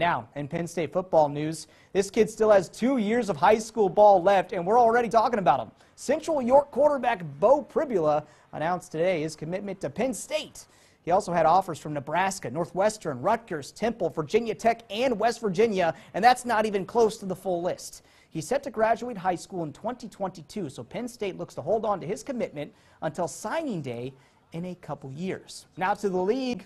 Now, in Penn State football news, this kid still has two years of high school ball left, and we're already talking about him. Central York quarterback Beau Pribula announced today his commitment to Penn State. He also had offers from Nebraska, Northwestern, Rutgers, Temple, Virginia Tech, and West Virginia, and that's not even close to the full list. He's set to graduate high school in 2022, so Penn State looks to hold on to his commitment until signing day in a couple years. Now to the league.